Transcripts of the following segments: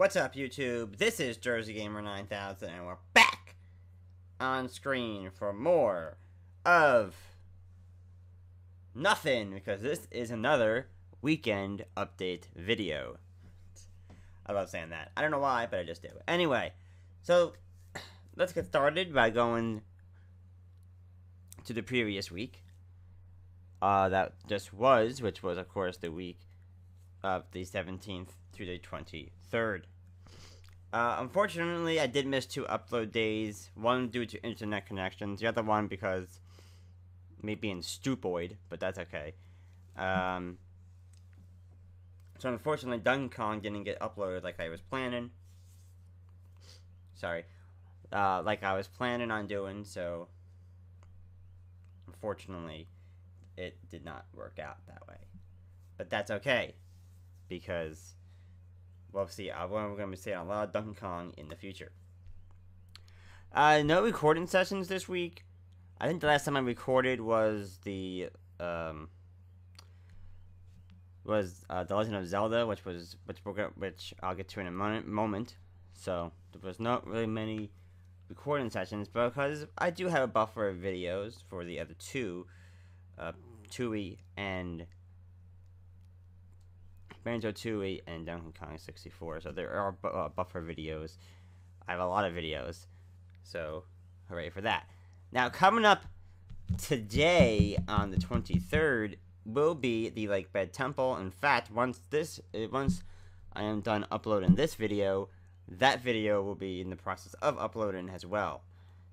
What's up, YouTube? This is Jersey Gamer 9000, and we're back on screen for more of nothing because this is another weekend update video. I love saying that. I don't know why, but I just do. Anyway, so let's get started by going to the previous week. Uh, that just was, which was, of course, the week of the 17th to the 23rd. Uh, unfortunately, I did miss two upload days. One due to internet connections, the other one because me being stupoid, but that's okay. Um, so unfortunately, Donkey Kong didn't get uploaded like I was planning. Sorry, uh, like I was planning on doing. So unfortunately, it did not work out that way. But that's okay because we'll see. Uh, we're going to be seeing a lot of Donkey Kong in the future. Uh, no recording sessions this week. I think the last time I recorded was the um, was uh, the Legend of Zelda, which was which which I'll get to in a moment. Moment. So there was not really many recording sessions because I do have a buffer of videos for the other two, uh, Tooie and Banjo Tooie and Donkey Kong 64. So there are uh, buffer videos. I have a lot of videos. So hooray for that. Now coming up today on the 23rd will be the Lake Bed Temple. In fact, once this uh, once I am done uploading this video, that video will be in the process of uploading as well.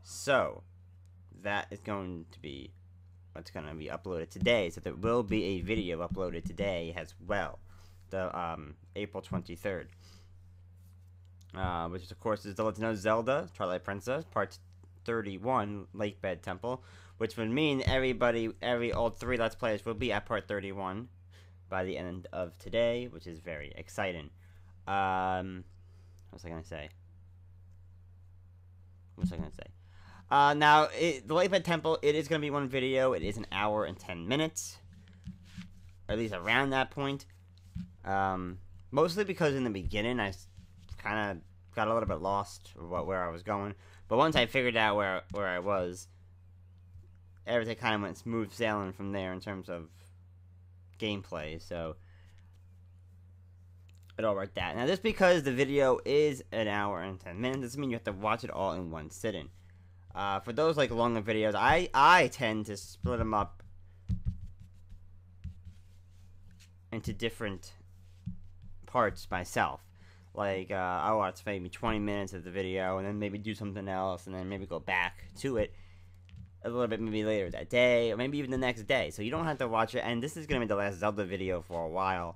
So that is going to be what's going to be uploaded today. So there will be a video uploaded today as well the um, April 23rd. Uh, which of course is the Legend of Zelda Twilight Princess Part 31 Lake Bed Temple, which would mean everybody, every all three Let's Players will be at Part 31 by the end of today, which is very exciting. Um, what was I gonna say? What was I gonna say? Uh, now, it, the Lake Bed Temple, it is gonna be one video. It is an hour and 10 minutes, or at least around that point. Um, mostly because in the beginning I kind of got a little bit lost what where I was going, but once I figured out where where I was, everything kind of went smooth sailing from there in terms of gameplay. So it all worked out. Now, just because the video is an hour and ten minutes doesn't mean you have to watch it all in one sitting. Uh, for those like longer videos, I I tend to split them up into different parts myself. Like, uh, I'll watch maybe 20 minutes of the video, and then maybe do something else, and then maybe go back to it a little bit maybe later that day, or maybe even the next day. So you don't have to watch it, and this is going to be the last Zelda video for a while.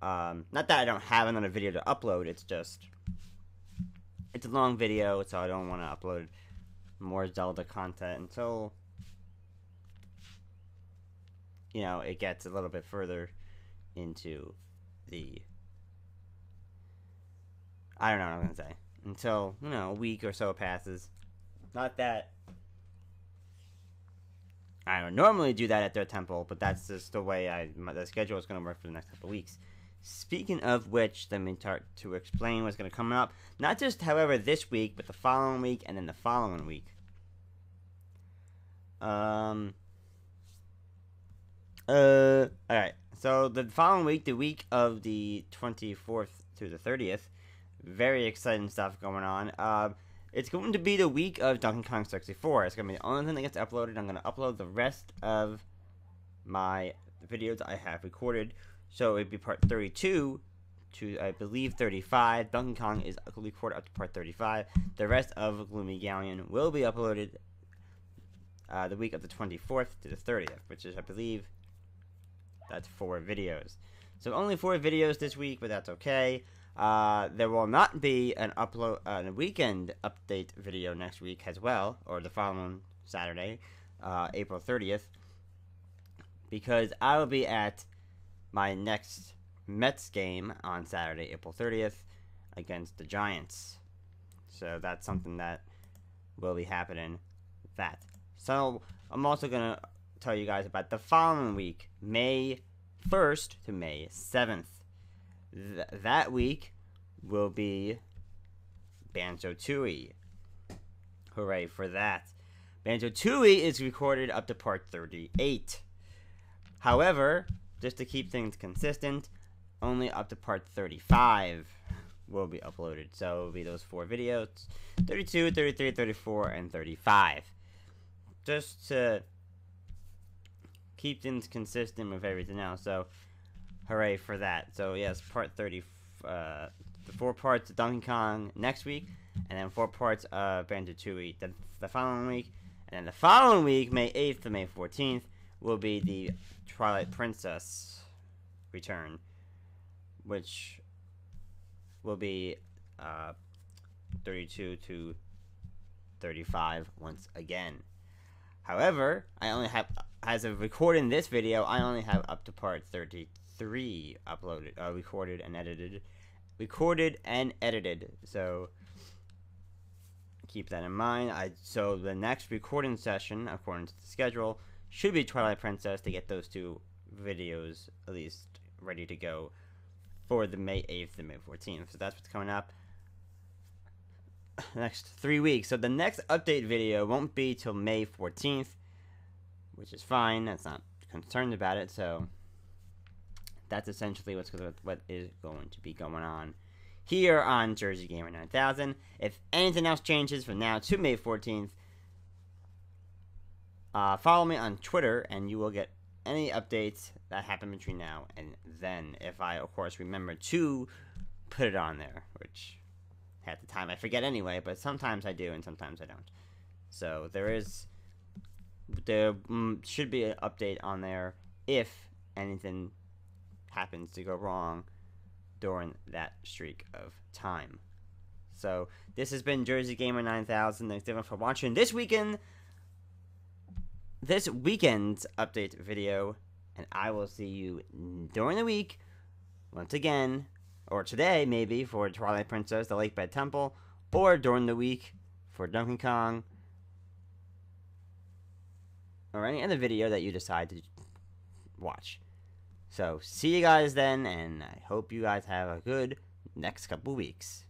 Um, not that I don't have another video to upload, it's just... It's a long video, so I don't want to upload more Zelda content until... You know, it gets a little bit further into the I don't know what I'm gonna say. Until, you know, a week or so passes. Not that I don't normally do that at their temple, but that's just the way I my, the schedule is gonna work for the next couple weeks. Speaking of which, let me start to explain what's gonna come up. Not just, however, this week, but the following week and then the following week. Um. Uh. All right. So the following week, the week of the 24th to the 30th, very exciting stuff going on. Uh, it's going to be the week of Donkey Kong 64. It's going to be the only thing that gets uploaded. I'm going to upload the rest of my videos I have recorded. So it'd be part 32 to, I believe, 35. Donkey Kong is recorded up to part 35. The rest of Gloomy Galleon will be uploaded uh, the week of the 24th to the 30th, which is, I believe, that's four videos. So only four videos this week, but that's okay. Uh, there will not be an upload, uh, a weekend update video next week as well, or the following Saturday, uh, April 30th, because I will be at my next Mets game on Saturday, April 30th, against the Giants. So that's something that will be happening. That. So I'm also gonna tell you guys about the following week, May 1st to May 7th th that week will be Banjo Tooie. Hooray for that. Banjo Tooie is recorded up to part 38. However, just to keep things consistent, only up to part 35 will be uploaded. So it will be those four videos 32, 33, 34, and 35. Just to keep things consistent with everything else. So, hooray for that. So, yes, part 30, uh, the four parts of Donkey Kong next week, and then four parts of Banjo Tooie the, the following week. And then the following week, May 8th to May 14th, will be the Twilight Princess return, which will be uh, 32 to 35 once again. However, I only have, as of recording this video, I only have up to part 33 uploaded, uh, recorded and edited. Recorded and edited. So, keep that in mind. I So, the next recording session, according to the schedule, should be Twilight Princess to get those two videos at least ready to go for the May 8th and May 14th. So that's what's coming up next three weeks. So the next update video won't be till May 14th, which is fine. That's not concerned about it. So that's essentially what's what is going to be going on here on Jersey Gamer 9000. If anything else changes from now to May 14th, uh, follow me on Twitter and you will get any updates that happen between now and then. If I, of course, remember to put it on there, which at the time I forget anyway, but sometimes I do and sometimes I don't. So there is, there mm, should be an update on there if anything happens to go wrong during that streak of time. So this has been Jersey Gamer 9000. Thanks everyone for watching this weekend this weekend's update video, and I will see you during the week once again, or today maybe for Twilight Princess, the Lake Bed Temple, or during the week for Donkey Kong, or any other video that you decide to watch. So, see you guys then, and I hope you guys have a good next couple weeks.